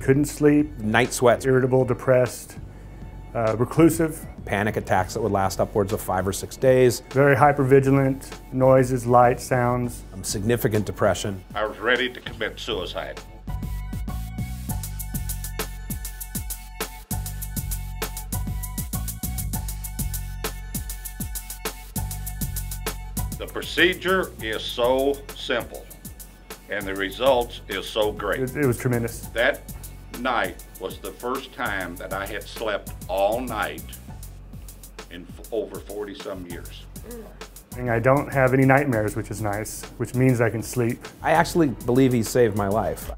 couldn't sleep, Night sweats, irritable, depressed, uh, reclusive, panic attacks that would last upwards of five or six days, very hypervigilant, noises, light, sounds. um, significant depression. I was ready to commit suicide. The procedure is so simple and the results is so great. It, it was tremendous. That night was the first time that I had slept all night in f- over 40 some years. And I don't have any nightmares, which is nice, which means I can sleep. I actually believe he saved my life.